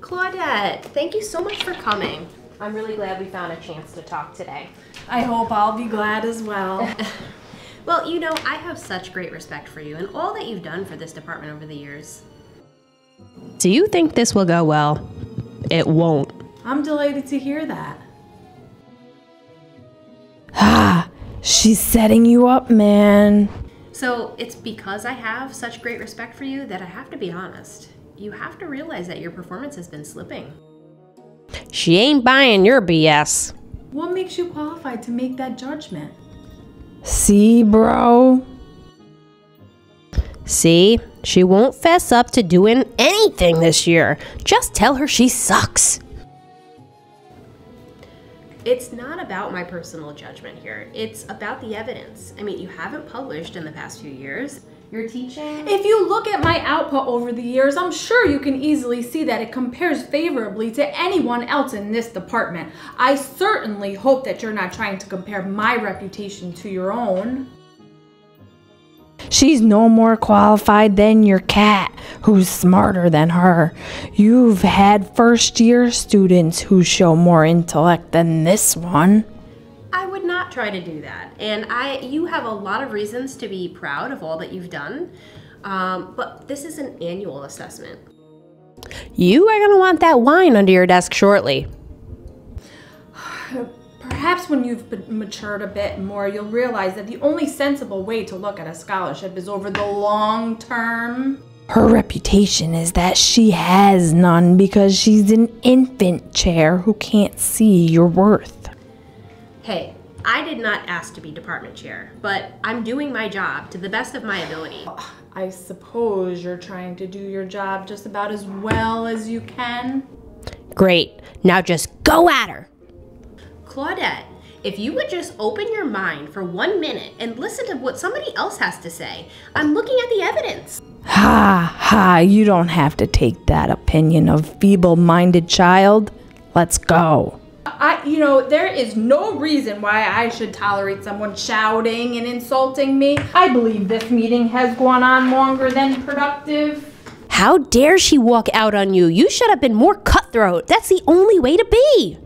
Claudette, thank you so much for coming. I'm really glad we found a chance to talk today. I hope I'll be glad as well. Well, you know, I have such great respect for you and all that you've done for this department over the years. Do you think this will go well? It won't. I'm delighted to hear that. Ah, she's setting you up, man. So it's because I have such great respect for you that I have to be honest. You have to realize that your performance has been slipping. She ain't buying your BS. What makes you qualified to make that judgment? See, bro? See, she won't fess up to doing anything this year. Just tell her she sucks. It's not about my personal judgment here. It's about the evidence. I mean, you haven't published in the past few years. You're teaching. If you look at my output over the years, I'm sure you can easily see that it compares favorably to anyone else in this department. I certainly hope that you're not trying to compare my reputation to your own. She's no more qualified than your cat, who's smarter than her. You've had first year students who show more intellect than this one. I would not try to do that. And I you have a lot of reasons to be proud of all that you've done. Um, but this is an annual assessment. You are gonna want that wine under your desk shortly. Perhaps when you've matured a bit more, you'll realize that the only sensible way to look at a scholarship is over the long term. Her reputation is that she has none because she's an infant chair who can't see your worth. Hey, I did not ask to be department chair, but I'm doing my job to the best of my ability. I suppose you're trying to do your job just about as well as you can. Great. Now just go at her. Claudette, if you would just open your mind for one minute and listen to what somebody else has to say, I'm looking at the evidence. Ha ha, you don't have to take that opinion of feeble minded child. Let's go. I, you know, there is no reason why I should tolerate someone shouting and insulting me. I believe this meeting has gone on longer than productive. How dare she walk out on you? You should have been more cutthroat. That's the only way to be.